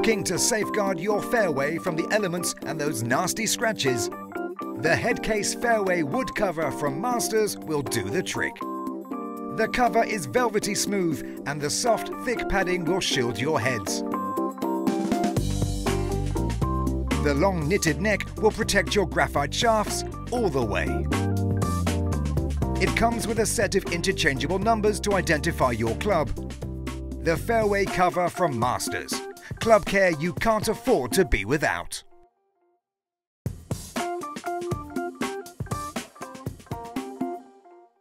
Looking to safeguard your fairway from the elements and those nasty scratches? The HeadKase Fairway wood cover from Masters will do the trick. The cover is velvety smooth and the soft, thick padding will shield your heads. The long knitted neck will protect your graphite shafts all the way. It comes with a set of interchangeable numbers to identify your club. The fairway cover from Masters. Club care you can't afford to be without.